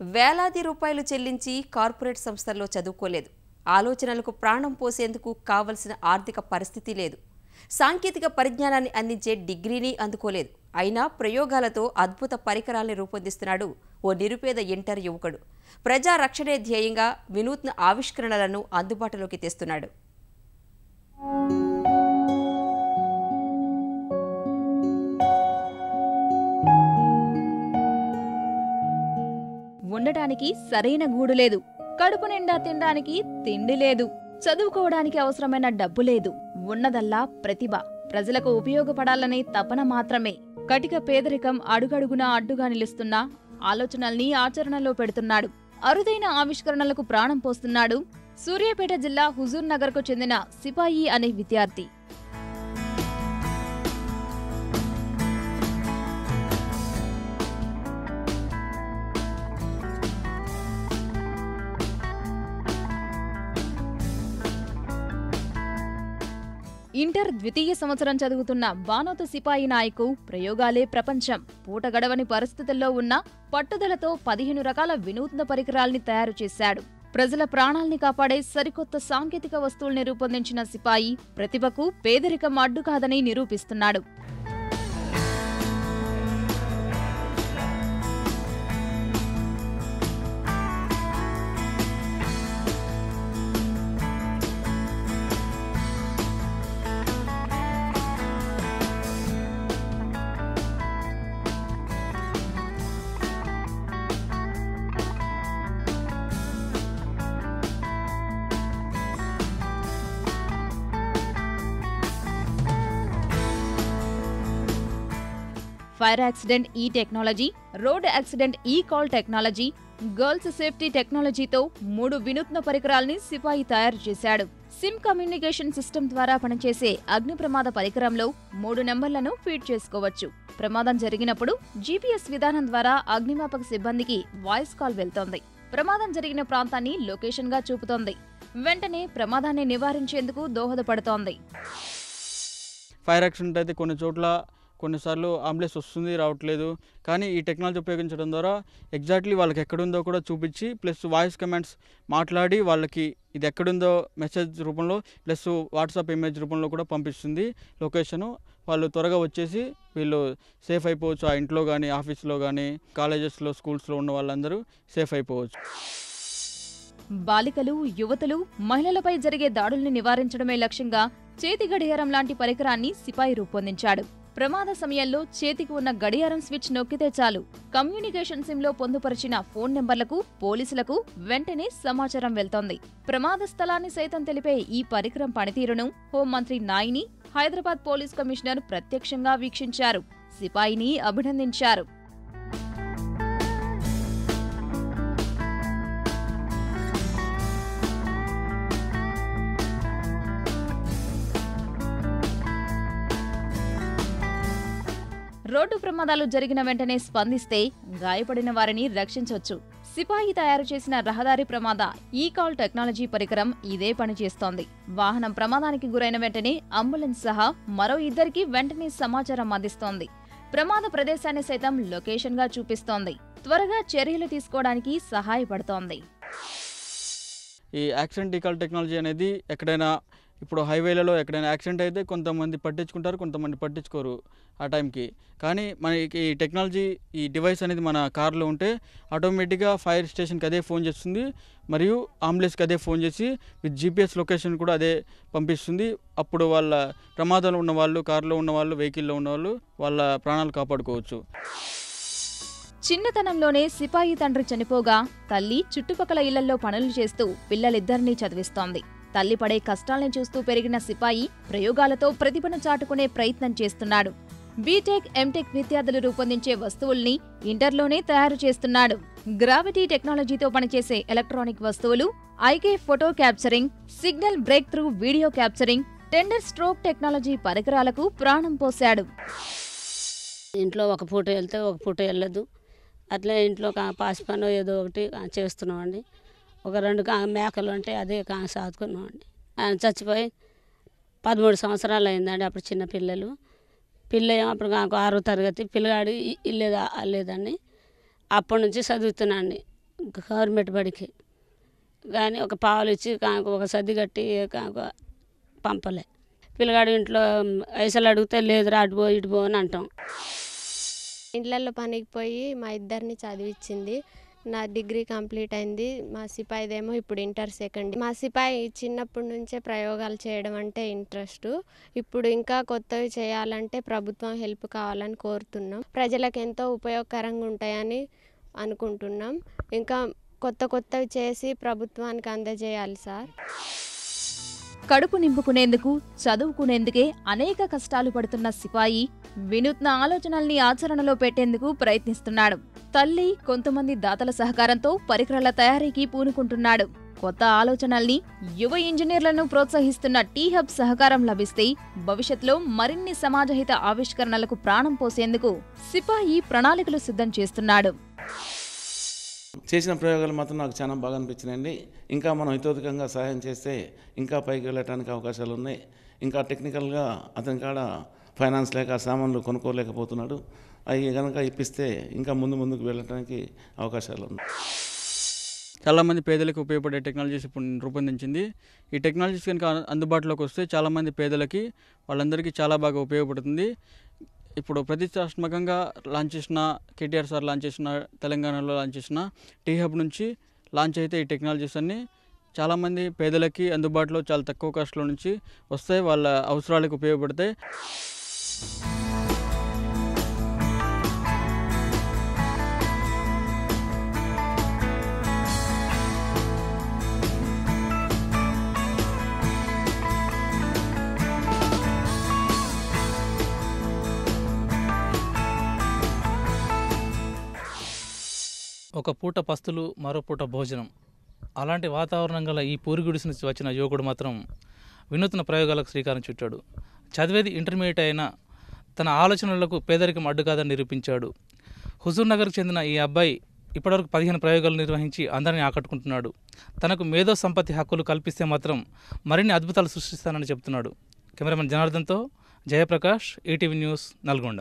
వేలాది రూపాయలు చెల్లించి కార్పొరేట్ సంస్థల్లో చదువుకోలేదు. ఆలోచనలకు ప్రాణం పోసేందుకు కావలసిన ఆర్థిక పరిస్థితి లేదు. సాంకేతిక పరిజ్ఞానాన్ని అందించే డిగ్రీని అందుకోలేదు. అయినా ప్రయోగాలతో అద్భుత పరికరాల్ని రూపొందిస్తున్నాడు ఓ నిరుపేద ఇంటర్ యువకుడు. ప్రజా రక్షణే ధ్యేయంగా వినూత్న ఆవిష్కరణలను అందుబాటులోకి తెస్తున్నాడు. ఉండటానికి సరైన గూడు లేదు. కడుపు నిండా తినడానికి తిండి లేదు. చదువుకోవడానికి అవసరమైన డబ్బు లేదు. ఉన్నదల్లా ప్రతిభ. ప్రజలకు ఉపయోగపడాలనే తపన మాత్రమే. కటిక పేదరికం అడుగడుగునా అడ్డుగా నిలుస్తున్న ఆలోచనల్ని ఆచరణలో పెడుతున్నాడు. అరుదైన ఆవిష్కరణలకు ప్రాణం పోస్తున్నాడు. సూర్యాపేట జిల్లా హుజూర్ నగర్కు చెందిన సిపాయి అనే విద్యార్థి. ఇంటర్ ద్వితీయ సంవత్సరం చదువుతున్న బానోతు సిపాయి నాయకు ప్రయోగాలే ప్రపంచం. పూట గడవని పరిస్థితుల్లో ఉన్న పట్టుదలతో పదిహేను రకాల వినూత్న పరికరాల్ని తయారు చేశాడు. ప్రజల ప్రాణాల్ని కాపాడే సరికొత్త సాంకేతిక వస్తువుల్ని రూపొందించిన సిపాయి ప్రతిభకు పేదరికం అడ్డు కాదని నిరూపిస్తున్నాడు. ఫైర్ యాక్సిడెంట్ ఈ టెక్నాలజీ రోడ్ యాక్సిడెంట్ ఈ కాల్ టెక్నాలజీ గర్ల్స్ సేఫ్టీ టెక్నాలజీతో మూడు వినూత్న పరికరాల్ని సిపాయి తయారు చేశాడు. సిమ్ కమ్యూనికేషన్ సిస్టమ్ ద్వారా పనిచేసే అగ్ని ప్రమాద పరికరంలో మూడు నెంబర్లను ఫీడ్ చేసుకోవచ్చు. ప్రమాదం జరిగినప్పుడు జీపీఎస్ విధానం ద్వారా అగ్నిమాపక సిబ్బందికి వాయిస్ కాల్ వెళ్తోంది. ప్రమాదం జరిగిన ప్రాంతాన్ని లొకేషన్గా చూపుతోంది. వెంటనే ప్రమాదాన్ని నివారించేందుకు దోహదపడుతోంది. ఫైర్ యాక్సిడెంట్ అయితే కొన్ని చోట్ల కొన్నిసార్లు అంబులెన్స్ వస్తుంది రావట్లేదు. కానీ ఈ టెక్నాలజీ ఉపయోగించడం ద్వారా ఎగ్జాక్ట్లీ వాళ్ళకి ఎక్కడుందో కూడా చూపించి ప్లస్ వాయిస్ కమెంట్స్ మాట్లాడి వాళ్ళకి ఇది ఎక్కడుందో మెసేజ్ రూపంలో ప్లస్ వాట్సాప్ ఇమేజ్ రూపంలో కూడా పంపిస్తుంది లొకేషను. వాళ్ళు త్వరగా వచ్చేసి వీళ్ళు సేఫ్ అయిపోవచ్చు. ఆ ఇంట్లో కానీ ఆఫీస్లో కానీ కాలేజెస్లో స్కూల్స్లో ఉన్న వాళ్ళందరూ సేఫ్ అయిపోవచ్చు. బాలికలు యువతలు మహిళలపై జరిగే దాడుల్ని నివారించడమే లక్ష్యంగా చేతి గడియారం లాంటి పరికరాన్ని సిపాయి రూపొందించాడు. ప్రమాద సమయంలో చేతికి ఉన్న గడియారం స్విచ్ నొక్కితే చాలు. కమ్యూనికేషన్ సిమ్లో పొందుపరిచిన ఫోన్ నెంబర్లకు పోలీసులకు వెంటనే సమాచారం వెళ్తోంది. ప్రమాద స్థలాన్ని సైతం తెలిపే ఈ పరికరం పనితీరును హోంమంత్రి నాయిని హైదరాబాద్ పోలీస్ కమిషనర్ ప్రత్యక్షంగా వీక్షించారు. సిపాయిని అభినందించారు. రోడ్డు ప్రమాదాలు జరిగిన వెంటనే స్పందిస్తే గాయపడిన వారిని రక్షించవచ్చు సిపాయి తయారు చేసిన రహదారి ప్రమాద ఈ కాల్ టెక్నాలజీ పరికరం ఇదే పనిచేస్తోంది వాహనం ప్రమాదానికి గురైన వెంటనే అంబులెన్స్ సహా మరో ఇద్దరికి వెంటనే సమాచారం అందిస్తోంది. ప్రమాద ప్రదేశాన్ని సైతం లొకేషన్గా చూపిస్తోంది. త్వరగా చర్యలు తీసుకోవడానికి సహాయపడుతోంది. ఈ యాక్సిడెంట్ డీకాల్ టెక్నాలజీ అనేది ఎక్కడైనా ఇప్పుడు హైవేలలో ఎక్కడైనా యాక్సిడెంట్ అయితే కొంతమంది పట్టించుకుంటారు కొంతమంది పట్టించుకోరు ఆ టైంకి. కానీ మనకి ఈ టెక్నాలజీ ఈ డివైస్ అనేది మన కార్లో ఉంటే ఆటోమేటిక్గా ఫైర్ స్టేషన్కి అదే ఫోన్ చేస్తుంది. మరియు అంబులెన్స్కి అదే ఫోన్ చేసి విత్ జీపీఎస్ లొకేషన్ కూడా అదే పంపిస్తుంది. అప్పుడు వాళ్ళ ప్రమాదంలో ఉన్న వాళ్ళు కార్లో ఉన్న వాళ్ళు వెహికల్లో ఉన్న వాళ్ళు వాళ్ళ ప్రాణాలు కాపాడుకోవచ్చు. చిన్నతనంలోనే సిపాయి తండ్రి చనిపోగా తల్లి చుట్టుపక్కల ఇళ్ళలో పనులు చేస్తూ పిల్లలిద్దరినీ చదివిస్తోంది. తల్లి పడే కష్టాలను చూస్తూ పెరిగిన సిపాయి ప్రయోగాలతో ప్రతిభను చాటుకునే ప్రయత్నం చేస్తున్నాడు. బీటెక్ ఎంటెక్ విద్యార్థులు రూపొందించే వస్తువుల్ని ఇంటర్లోనే తయారు చేస్తున్నాడు. గ్రావిటీ టెక్నాలజీతో పనిచేసే ఎలక్ట్రానిక్ వస్తువులు IK photo capturing signal break through video capturing tender stroke technology పరికరాలకు ప్రాణం పోశాడు. ఇంట్లో ఒక పూట వెళ్తే ఒక పూట వెళ్ళదు. అట్లే ఇంట్లో కా- పాసి పని ఏదో ఒకటి చేస్తున్నామండి ఒక రెండు కా మేకలు ఉంటే అదే కా సాదుకున్నామండి. ఆయన చచ్చిపోయి పదమూడు సంవత్సరాలు అయిందండి అప్పుడు చిన్న పిల్లలు. పిల్ల అప్పుడు నాకు ఆరో తరగతి పిల్లగాడు ఇ- లేదండి. అప్పటి నుంచి చదువుతున్నాండి గవర్నమెంట్ బడికి. కానీ ఒక పాలు ఇచ్చి కాకు ఒక సర్ది కట్టి కాకు పంపలే. పిల్లగాడు ఇంట్లో పైసలు అడిగితే లేదురా అటు పో ఇటు పో అని అంటాం. ఇండ్లల్లో పనికి పోయి మా ఇద్దరిని చదివించింది నా డిగ్రీ కంప్లీట్ అయింది. మా సిపాయిదేమో ఇప్పుడు ఇంటర్ సెకండ్. మా సిపాయి చిన్నప్పటి నుంచే ప్రయోగాలు చేయడం అంటే ఇంట్రెస్ట్. ఇప్పుడు ఇంకా కొత్తవి చేయాలంటే ప్రభుత్వం హెల్ప్ కావాలని కోరుతున్నాం. ప్రజలకు ఎంతో ఉపయోగకరంగా ఉంటాయని అనుకుంటున్నాం. ఇంకా కొత్త కొత్తవి చేసి ప్రభుత్వానికి అందజేయాలి సార్. కడుపు నింపుకునేందుకు చదువుకునేందుకే అనేక కష్టాలు పడుతున్న సిపాయి వినూత్న ఆలోచనల్ని ఆచరణలో పెట్టేందుకు ప్రయత్నిస్తున్నాడు. తల్లి కొంతమంది దాతల సహకారంతో పరికరాల తయారీకి పూనుకుంటున్నాడు. కొత్త ఆలోచనల్ని యువ ఇంజనీర్లను ప్రోత్సహిస్తున్న టీ హబ్ సహకారం లభిస్తే భవిష్యత్తులో మరిన్ని సమాజహిత ఆవిష్కరణలకు ప్రాణం పోసేందుకు సిపాయి ప్రణాళికలు సిద్ధం చేస్తున్నాడు. చేసిన ప్రయోగాలు మాత్రం నాకు చాలా బాగా అనిపించినాయండి. ఇంకా మనం ఇతోధికంగా సహాయం చేస్తే ఇంకా పైకి వెళ్ళటానికి అవకాశాలు ఉన్నాయి. ఇంకా టెక్నికల్గా అతని కాడ ఫైనాన్స్ లేక సామాన్లు కొనుక్కోలేకపోతున్నాడు. అవి కనుక ఇప్పిస్తే ఇంకా ముందు ముందుకు వెళ్ళటానికి అవకాశాలు ఉన్నాయి చాలామంది పేదలకు ఉపయోగపడే టెక్నాలజీస్ ఇప్పుడు రూపొందించింది. ఈ టెక్నాలజీస్ కనుక అందుబాటులోకి వస్తే చాలామంది పేదలకి వాళ్ళందరికీ చాలా బాగా ఉపయోగపడుతుంది. ఇప్పుడు ప్రతిష్టాత్మకంగా లాంచ్ చేసిన కేటీఆర్ సార్ లాంచ్ చేసిన తెలంగాణలో లాంచ్ చేసిన టీ హబ్ నుంచి లాంచ్ అయితే ఈ టెక్నాలజీస్ అన్నీ చాలామంది పేదలకి అందుబాటులో చాలా తక్కువ కాస్ట్లో నుంచి వస్తాయి వాళ్ళ అవసరాలకు ఉపయోగపడతాయి. ఒక పూట పస్తులు మరో పూట భోజనం. అలాంటి వాతావరణం గల ఈ పూరిగుడిసి నుంచి వచ్చిన యువకుడు మాత్రం వినూత్న ప్రయోగాలకు శ్రీకారం చుట్టాడు. చదివేది ఇంటర్మీడియట్ అయినా తన ఆలోచనలకు పేదరికం అడ్డుకాదని నిరూపించాడు. హుజూర్ నగర్కు చెందిన ఈ అబ్బాయి ఇప్పటివరకు పదిహేను ప్రయోగాలు నిర్వహించి అందరినీ ఆకట్టుకుంటున్నాడు. తనకు మేధో సంపత్తి హక్కులు కల్పిస్తే మాత్రం మరిన్ని అద్భుతాలు సృష్టిస్తానని చెప్తున్నాడు. కెమెరామెన్ జనార్దన్తో జయప్రకాష్ ఈటీవీ న్యూస్ నల్గొండ.